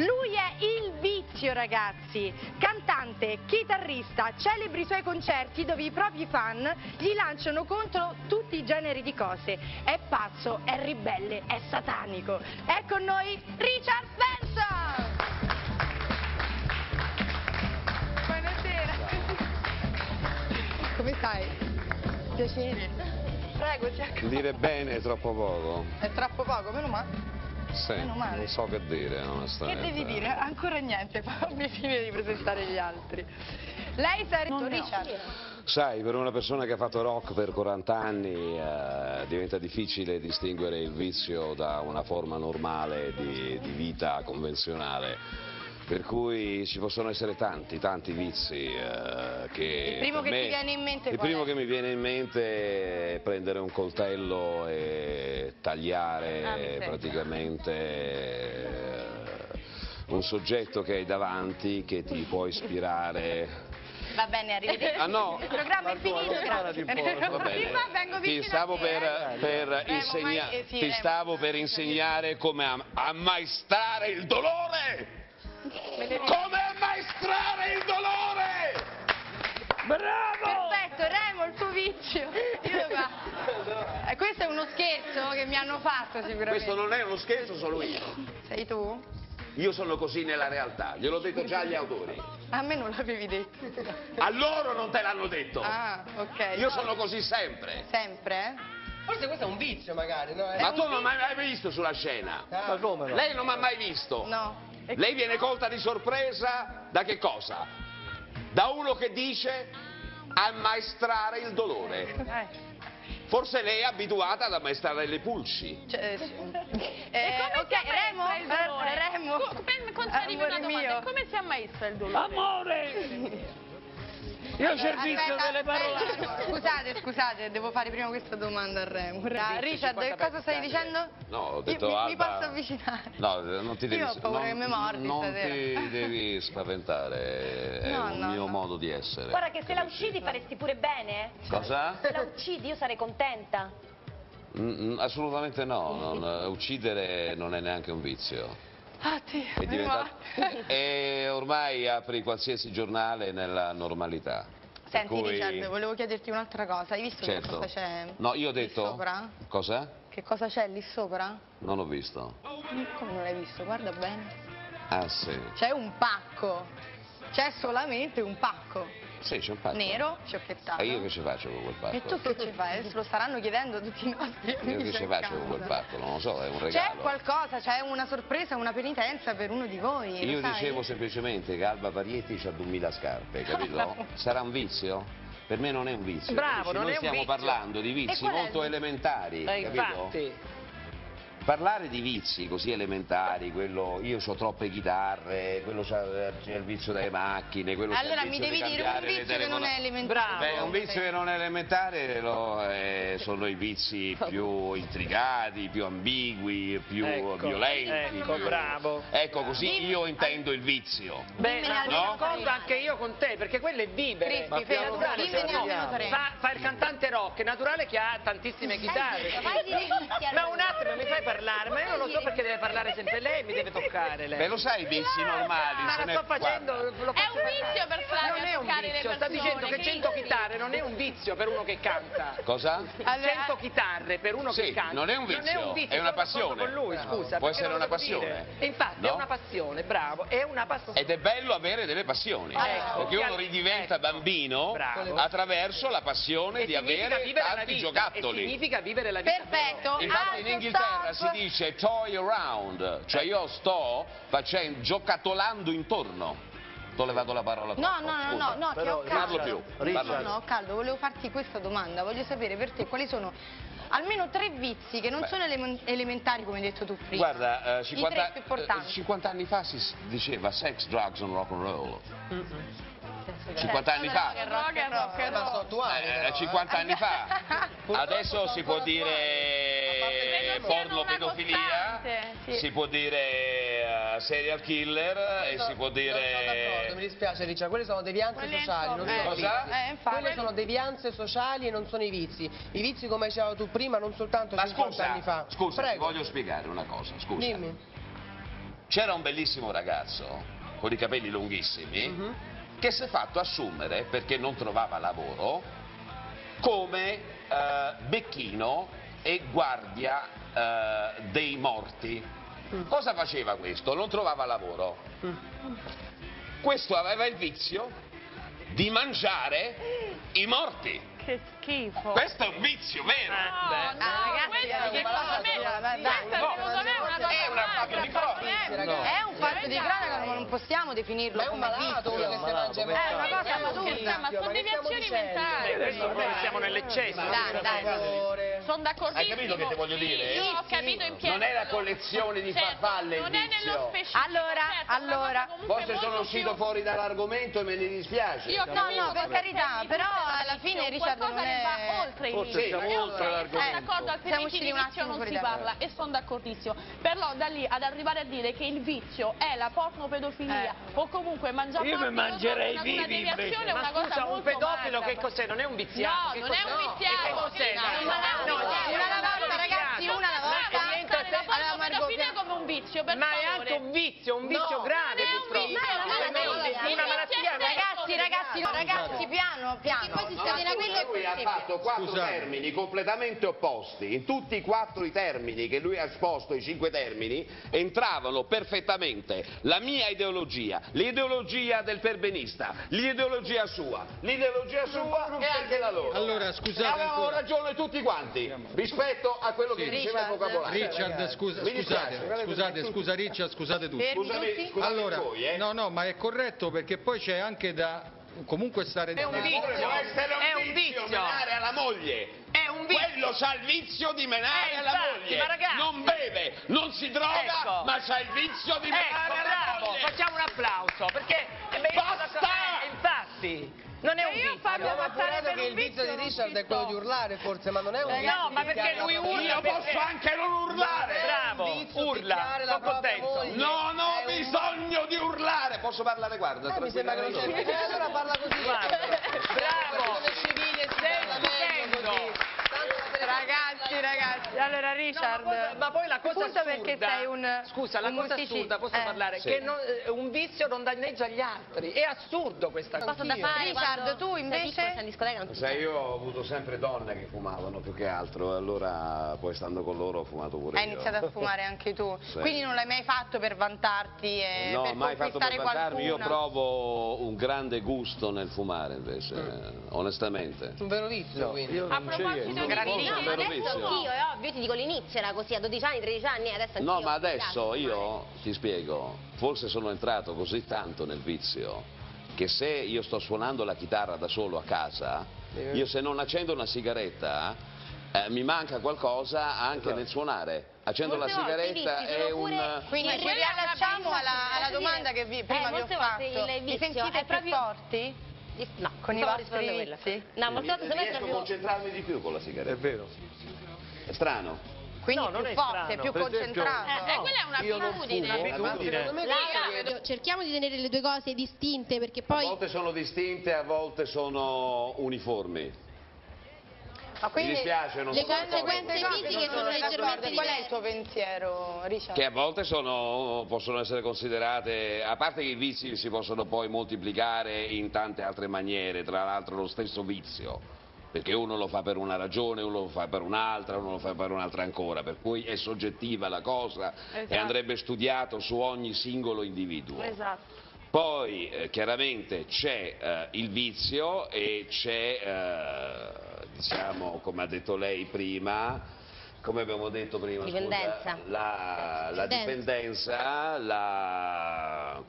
Lui è il vizio, ragazzi. Cantante, chitarrista, celebri i suoi concerti dove i propri fan gli lanciano contro tutti i generi di cose. È pazzo, è ribelle, è satanico. È con noi Richard Benson! Buonasera. Come stai? Piacere. Prego, ti accomodi. Dire bene è troppo poco. È troppo poco, meno male. Sì, non so che dire, Che onestamente. devi dire? Ancora niente, fammi finire di presentare gli altri. Lei sarebbe Richard. Sai, per una persona che ha fatto rock per 40 anni eh, diventa difficile distinguere il vizio da una forma normale di, di vita convenzionale. Per cui ci possono essere tanti, tanti vizi eh, che... Il primo che me- ti viene in mente Il qual primo è? che mi viene in mente è prendere un coltello e tagliare Ah, praticamente eh, un soggetto che hai davanti che ti può ispirare Va bene, arrivederci. Ah, no. Il programma è finito, grazie. Va bene. Prima vengo Ti vicino stavo per, eh. per insegna- mai- eh, sì, ti stavo per insegnare come am- ammaestrare il dolore! Come ammaestrare il dolore! Perfetto, Remo, il tuo vizio. Io qua. Eh, questo è uno scherzo che mi hanno fatto sicuramente. Questo non è uno scherzo, sono io. Sei tu? Io sono così nella realtà, gliel'ho detto già agli autori. A me non l'avevi detto. A loro non te l'hanno detto. Ah, ok. Io sono così sempre. Sempre? Forse questo è un vizio magari, no? Ma tu non mi hai mai visto sulla scena? Ma come no? Lei non mi ha mai visto? No. Lei viene colta di sorpresa da che cosa? Da uno che dice ammaestrare il dolore. Eh, Forse lei è abituata ad ammaestrare le pulci. cioè, sì. E Eh, come ok, si ammaestra Remo, il dolore? eh, Remo. Per- concedimi una domanda, mio. come si ammaestra il dolore? Amore! Io ho servizio Aspetta, delle parole. Scusate, scusate, devo fare prima questa domanda a Remo. Richard, che cosa stai dicendo? No, ho Io detto mi, mi Alba- posso avvicinare? No, non ti devi Io ho paura non, che mi mordi non stasera. ti devi spaventare, è No, un no, mio no. modo di essere. Guarda che se la uccidi faresti pure bene. eh. Cosa? Se la uccidi io sarei contenta. Mm, mm, assolutamente no, non- uccidere non è neanche un vizio. Ah, ti, È diventato- e ormai apri qualsiasi giornale nella normalità. Senti cui- Richard, volevo chiederti un'altra cosa. Hai visto che Certo. cosa c'è No, io ho detto... sopra? Cosa? Che cosa c'è lì sopra? Non ho visto. Come non l'hai visto? Guarda bene. Ah sì. C'è un pacco. C'è solamente un pacco. Sì, c'è un pacco. Nero, fiocchettato. E io che ci faccio con quel pacco? E tu che ci fai? Adesso lo staranno chiedendo tutti i nostri amici. Io che ci faccio con quel pacco? Non lo so, è un C'è regalo. qualcosa, c'è una sorpresa, una penitenza per uno di voi. Io sai? dicevo semplicemente che Alba Parietti ha 2000 scarpe, capito? Sarà un vizio? Per me non è un vizio. Bravo, non Noi è un stiamo vizio. parlando di vizi molto vizio? elementari, Eh, capito? infatti. Parlare di vizi così elementari, quello io ho troppe chitarre, quello c'ha c'ha il vizio delle macchine, quello Allora mi devi di dire un vizio che non è elementare. Beh, un vizio che non è elementare lo- eh, sono i vizi più intrigati, più ambigui, più Ecco, violenti. ecco, più- bravo. Ecco, così io intendo il vizio. Beh, ma tre. d'accordo anche io con te, perché quello è vivere. Cristi, arriviamo. tre. Fa, fa il cantante rock, è naturale che ha tantissime chitarre. Ma un attimo, mi fai parlare? Ma io non lo so perché deve parlare sempre lei, mi deve toccare lei. Beh, lo sai, i vizi normali. Ma ne- sto facendo, lo È un vizio per Flavia Non è un toccare le vizio, sta persone, dicendo che 100 Cristi. chitarre non è un vizio per uno che canta. Cosa? Allora- 100 chitarre per uno Sì, che canta. non è un vizio, è una passione. con lui, scusa. Può essere una lo passione. dire. E infatti è una passione, bravo, è una passione. Ed è bello avere delle passioni, Ecco. perché uno ridiventa Ecco. bambino Bravo. attraverso la passione E di avere tanti vita, giocattoli. Significa vivere la vita. Perfetto. Infatti in Inghilterra. Si dice toy around, cioè io sto facendo, giocattolando intorno. T'ho levato la parola No, troppo, no, no, no, no, che ho Non parlo caldo. più, No, no, ho caldo, volevo farti questa domanda, voglio sapere per te quali sono almeno tre vizi che non Beh. sono elem- elementari come hai detto tu prima. Guarda, eh, 50, I tre più importanti. eh, 50 anni fa si diceva sex, drugs and rock and roll. Cioè, 50 anni fa. Rock and roll, rock and roll. Ma sono attuali, Eh, però, 50 anni fa. Adesso si può ancora dire Credo siano porno una pedofilia, costante, sì. si può dire eh, serial killer e si può Non sono d'accordo, mi dire... dispiace Riccia, quelle sono devianze Quelle sociali, non sono eh, Cosa? vizi. eh. Quelle sono devianze sociali e non sono i vizi. I vizi come diceva tu prima non soltanto Ma 50 scusa, anni fa. scusa, ti Prego. voglio spiegare una cosa, scusa. Dimmi. c'era un bellissimo ragazzo con i capelli lunghissimi Mhm. che si è fatto assumere perché non trovava lavoro come eh, becchino e guardia eh, dei morti. Mm. Cosa faceva questo? Non trovava lavoro. Questo aveva il vizio di mangiare i morti. Che schifo. Questo è un vizio, vero? No, no, Ah, ragazzi, questo eh, secondo me, dai. secondo me è una cosa È una fatto di cronaca. È un fatto di cronaca, ma non possiamo definirlo è un come malato vizio. uno che si mangia i morti. È una cosa È un vizio, ma sono che deviazioni mentali. Adesso noi siamo nell'eccesso. Dai, dai. Sono d'accordissimo. Hai capito che ti voglio dire? Io ho capito in pieno. Non è la collezione di Certo, farfalle Non è nello specifico. Allora, certo, è allora. cosa Forse sono uscito fuori dall'argomento e me ne dispiace. Io ho No, capito no, per cosa carità, però per alla fine Richard qualcosa non che è- va oltre il Forse vizio. siamo oltre sono l'argomento. d'accordo, Siamo altrimenti usciti di vizio non si parla e sono d'accordissimo. Però da lì ad arrivare a dire che il vizio è la pornopedofilia o comunque mangiare Io mi mangerei una, una vivi deviazione invece. è una Ma cosa scusa, un pedofilo che cos'è? Non è un viziato? No, non è un viziato. Che cos'è? No, una è un ragazzi, viziato. una alla volta. Ma niente, Trattare la Allora, pornopedofilia come un vizio, per Ma è anche un vizio, un vizio No, grave non è un purtroppo. vizio, è un non è un vizio, vizio. una Ragazzi, ragazzi, ragazzi, piano, piano. poi si No, scusa, quello è lui ha fatto quattro Scusate. termini completamente opposti. In tutti i quattro i termini che lui ha esposto, i cinque termini, entravano perfettamente la mia ideologia, l'ideologia del perbenista, l'ideologia sua, l'ideologia sua e anche la loro. Allora, scusate Avevano ancora. ragione tutti quanti rispetto a quello che Sì. diceva il Richard. vocabolario. Richard, scusa, Mi dispiace. scusate, scusate, scusa Richard, scusate tutti. Scusami, scusate Allora, voi, eh. no, no, ma è corretto perché poi c'è anche da comunque stare È un vizio. È un vizio vizio. menare alla moglie. È un vizio. Quello c'ha il vizio di menare Eh, alla infatti, moglie. ma ragazzi- Non beve, non si droga, Ecco. ma c'ha il vizio di menare Ecco, Abbiamo appurato che il vizio di Richard è quello di urlare forse, ma non è un vizio. no, ma perché lui la urla Io posso anche non urlare. Bravo, urla, sono contento. Non ho bisogno di urlare. Posso parlare, guarda, Eh, mi sembra che non c'è. Eh, allora parla così. Guarda, bravo. Meglio stupendo. così. Tanto se ne Ragazzi, ragazzi, allora Richard. No, ma, poi- ma poi la cosa assurda, perché sei un scusa, la un cosa musici- assurda, posso eh. parlare? Sì. Che non- eh, un vizio non danneggia gli altri, è assurdo questa cosa. Cosa da fare Richard, tu invece? piccolo, sei discoteca, non Sai, io ho avuto sempre donne che fumavano più che altro, e allora poi stando con loro ho fumato pure Hai io. iniziato a fumare anche tu, Sì. quindi non l'hai mai fatto per vantarti e No, per mai fatto per vantarmi, io provo un grande gusto nel fumare invece, eh, onestamente. Un vero vizio, quindi. A proposito di Grandi- vizio, No, ma vero adesso anch'io, è ovvio, ti dico l'inizio era così, a 12 anni, 13 anni, adesso anch'io. No, ma adesso io ti spiego, forse sono entrato così tanto nel vizio che se io sto suonando la chitarra da solo a casa, io se non accendo una sigaretta eh, mi manca qualcosa anche nel suonare. Accendo Molte la sigaretta vizi è un... Quindi ci riallacciamo alla, alla domanda che vi, Eh, prima vi ho fatto. Vi sentite più proprio- forti? No, Con i vostri vizi? No, molte volte secondo me è riesco a proprio... concentrarmi di più con la sigaretta. È vero. È strano. Quindi No, non più è forte, strano. più Per esempio- concentrato. Eh, quella è Io non un'abitudine. Laura, questo- Cerchiamo di tenere le due cose distinte perché A poi volte sono distinte, a volte sono uniformi. Ma Mi dispiace, non le sono conseguenze fisiche non sono leggermente Qual è il diverse. tuo pensiero, Richard? Che a volte sono- possono essere considerate, a parte che i vizi si possono poi moltiplicare in tante altre maniere, tra l'altro lo stesso vizio, perché uno lo fa per una ragione, uno lo fa per un'altra, uno lo fa per un'altra ancora, per cui è soggettiva la cosa e Esatto. andrebbe studiato su ogni singolo individuo. Esatto. Poi eh, chiaramente c'è eh, il vizio e c'è, eh, diciamo, come ha detto lei prima, come abbiamo detto prima, scusa, Dipendenza. la, la Dipendenza. la-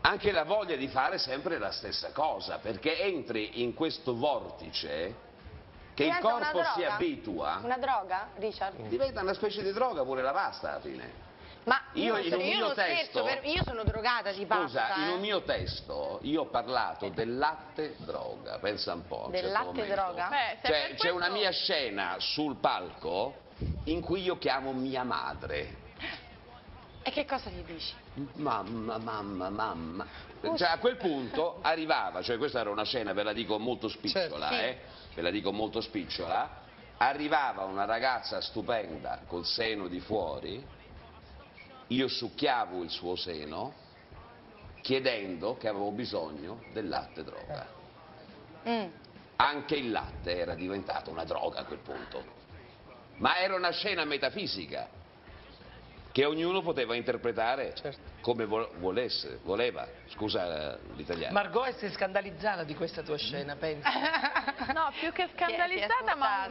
anche la voglia di fare sempre la stessa cosa, perché entri in questo vortice che il Diventa una corpo si abitua, Una droga, Richard? diventa una specie di droga pure la pasta alla fine. Ma Io non in so- un io mio testo- per- io sono drogata di pasta. Scusa, in eh. un mio testo io ho parlato del latte droga, pensa un po'. Del certo latte momento. droga? Beh, Cioè, c'è una mia scena sul palco in cui io chiamo mia madre. E che cosa gli dici? Mamma, mamma, mamma. Cioè, a quel punto arrivava, cioè questa era una scena, ve la dico molto spicciola, Certo, eh, ve la dico molto spicciola, arrivava una ragazza stupenda col seno di fuori io succhiavo il suo seno chiedendo che avevo bisogno del latte droga. Mm. Anche il latte era diventato una droga a quel punto. Ma era una scena metafisica che ognuno poteva interpretare come vo- volesse, voleva. Scusa l'italiano. Margot è scandalizzata di questa tua scena, pensa. No, più che scandalizzata, ma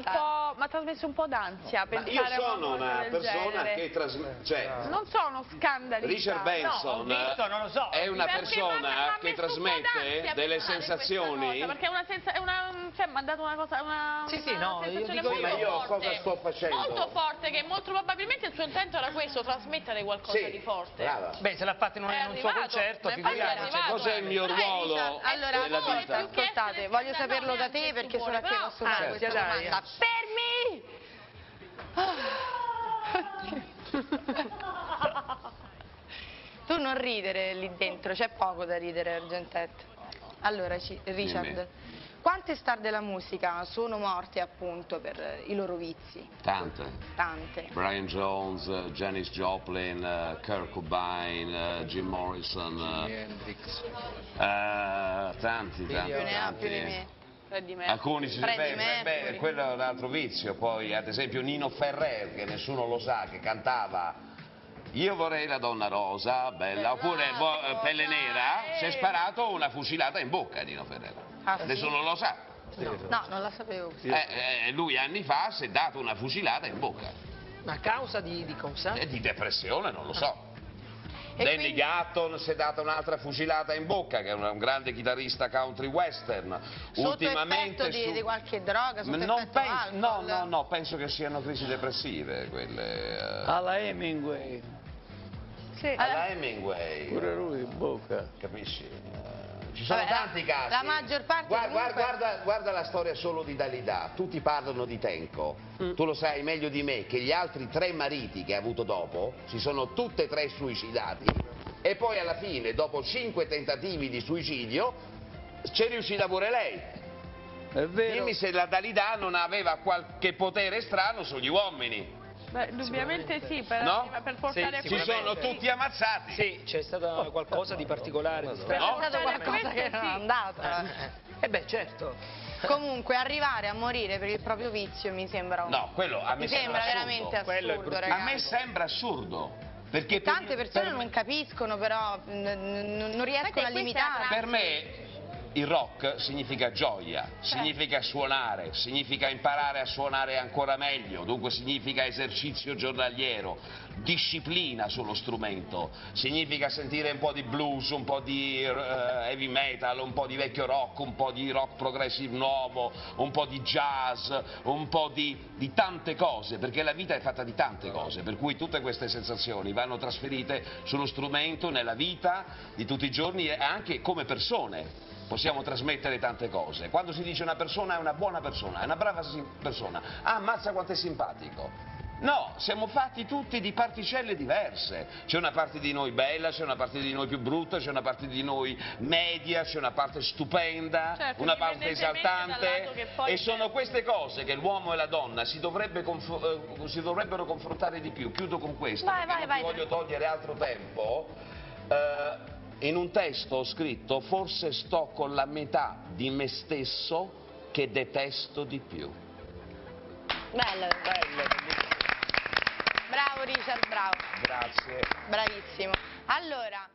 un ha trasmesso un po' d'ansia io a una sono una del persona genere. che trasmette... Cioè, Non sono scandalizzata. Richard Benson No, visto, non lo so. è una Perché persona che trasmette delle sensazioni... cosa, perché è una una, cioè, mi ha dato una cosa, una, Sì, sì, una no, io sensazione dico- molto Ma io forte. cosa sto facendo? Molto forte, che molto probabilmente il suo intento era questo, trasmettere qualcosa Sì, di forte. brava. Beh, se l'ha fatto in un, in un suo concerto, figuriamoci. arrivato. Cos'è il mio Dai, ruolo Allora, nella voi, vita? ascoltate, voglio saperlo da te perché sono a te posso fare questa dai, domanda. Fermi! Tu non ridere lì dentro, c'è poco da ridere, Argentetto. Allora, ci- Richard, Dimmi. Quante star della musica sono morte appunto per eh, i loro vizi? Tante. Tante. Brian Jones, eh, Janis Joplin, eh, Kurt Cobain, eh, Jim Morrison, eh, Hendrix. eh, tanti, tanti, Più ne ha più di tanti. me. Alcuni Freddie beh, beh, quello è un altro vizio, poi ad esempio Nino Ferrer, che nessuno lo sa, che cantava Io vorrei la donna rosa, bella, oppure vo- eh, pelle nera, si è sparato una fucilata in bocca Nino Ferrer. Ah, sì? Nessuno lo sa. No, non la sapevo. Eh, eh, lui anni fa si è dato una fucilata in bocca. Ma a causa di, di cosa? E di depressione, non lo so. E Danny quindi- Gatton si è data un'altra fucilata in bocca, che è un, grande chitarrista country western. Sotto Ultimamente di, su- di qualche droga, sotto non penso, no, no, no, penso che siano crisi depressive quelle. eh. Alla Hemingway, Sì. Alla Hemingway, pure lui in bocca. capisci? Ci sono Vabbè, tanti casi. la maggior parte Guarda, comunque- guarda, guarda la storia solo di Dalida. Tutti parlano di Tenco. Mm. Tu lo sai meglio di me che gli altri tre mariti che ha avuto dopo si sono tutte e tre suicidati e poi alla fine, dopo cinque tentativi di suicidio, c'è riuscita pure lei. È vero? Dimmi se la Dalida non aveva qualche potere strano sugli uomini. Beh, indubbiamente sì, per, No? per portare Sì, a Si sono tutti ammazzati. Sì, c'è stato qualcosa di particolare. di strano. No? È stato qualcosa che non è andato. Eh beh, certo. Comunque arrivare a morire per il proprio vizio mi sembra un... No, quello a me mi sembra assurdo. veramente Quello è assurdo. A me sembra assurdo. Perché per- Tante persone per- non capiscono però, non riescono a limitare. Per me il rock significa gioia, significa suonare, significa imparare a suonare ancora meglio, dunque significa esercizio giornaliero, disciplina sullo strumento, significa sentire un po' di blues, un po' di eh, heavy metal, un po' di vecchio rock, un po' di rock progressive nuovo, un po' di jazz, un po' di, di tante cose, perché la vita è fatta di tante cose, per cui tutte queste sensazioni vanno trasferite sullo strumento, nella vita di tutti i giorni e anche come persone possiamo trasmettere tante cose. Quando si dice una persona è una buona persona, è una brava persona, ah, ammazza quanto è simpatico. No, siamo fatti tutti di particelle diverse. C'è una parte di noi bella, c'è una parte di noi più brutta, c'è una parte di noi media, c'è una parte stupenda, Certo, una parte esaltante. E sono queste cose che l'uomo e la donna si, dovrebbe confro- eh, si dovrebbero confrontare di più. Chiudo con questo, Vai, perché vai, non vai, ti voglio togliere altro tempo. Eh, in un testo ho scritto forse sto con la metà di me stesso che detesto di più. Bello. Bravo Richard, bravo. Grazie. Bravissimo. Allora,